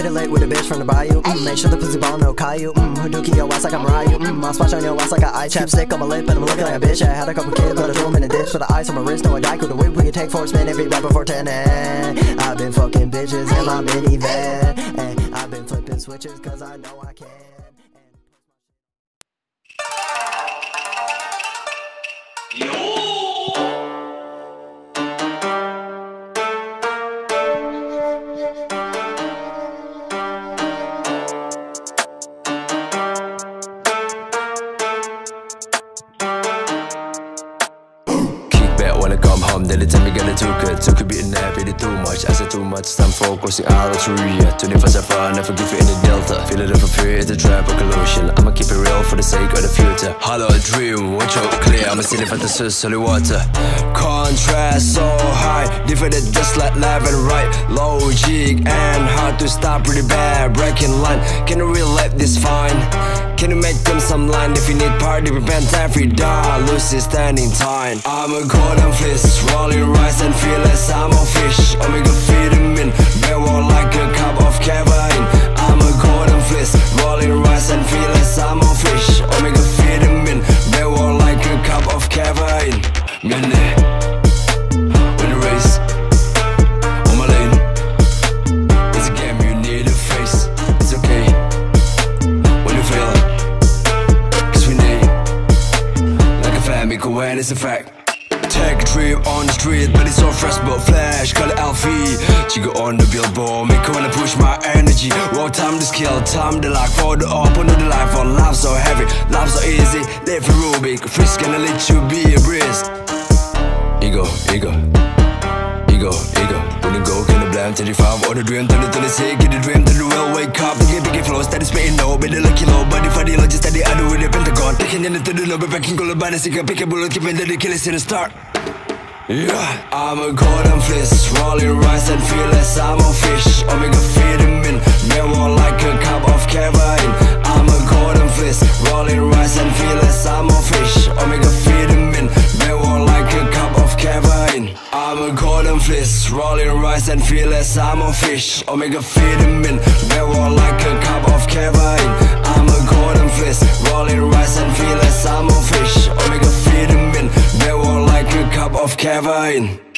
hit it late with a bitch from the bayou. Mm, make sure the pussy ball no Caillou. Mm, Hadouken your ass like I'm Ryu. Mm, I'll splash on your ass like a eye chapstick on my lip, and I'm looking like a bitch. I had a couple kids, but I threw them in a ditch. With the ice on my wrist, no a dyke with a whip. We can take four spin every rap before 10 and I've been fucking bitches in my minivan. And I've been flipping switches cause I know I can. When come home, then they tell me gonna too good. Took a bit in there, it too much. I said too much, time for crossing out of Korea. 24 7, never give you any delta. Feel it for fear, it's a trap or collusion. I'ma keep it real for the sake of the future. Hollow dream, watch out clear. I'm a city for the water. Contrast so high, different just like left and right. Logic and hard to stop, pretty bad. Breaking line, can you relate this fine? Can you make them some line if you need party? Prevent every dollar, lose standing time. I'm a golden fist, rolling rice and feel when it's a fact. Take a trip on the street But it's so fresh but flash. Call it Alfie. Chico on the billboard Make wanna push my energy. Roll time to skill Time to lock for the up Under the life for life so heavy. Life so easy Live for Rubik. Frisk gonna let you be a breeze Ego, ego. Ego, ego. Wouldn't go, can the blame 35 Or the dream, turn it to the sick Get the dream to the real Wake up, get big flow Steady spitting no Better lucky low start yeah, I'm a golden fist, rolling rice and feel as I'm a fish. Omega vitamin, barrel like a cup of caffeine. I'm a golden fist, rolling rice and feel as I'm a fish. Omega vitamin, barrel like a cup of caffeine. I'm a golden fist, rolling rice and feel as I'm a fish. Omega vitamin, like a cup of caffeine. I'm a golden fist, I'm a fish. Omega vitamin, barrel like a cup of caffeine.